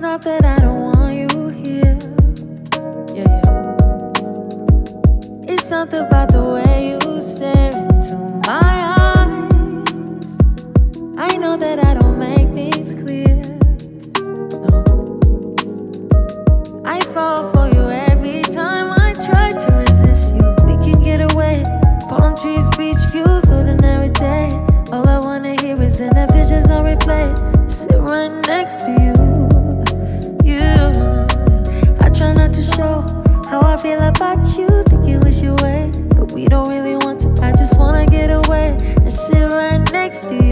not that I don't want you here. Yeah, yeah. It's something about the way you stare into my eyes. I know that I don't make things clear. No. I fall for you every time I try to resist you. We can get away. Palm trees, beach views, ordinary day. All I wanna hear is in the visions on replay. Sit right next to. You. To show how I feel about you. Think you wish you but we don't really want to. I just wanna get away and sit right next to. You.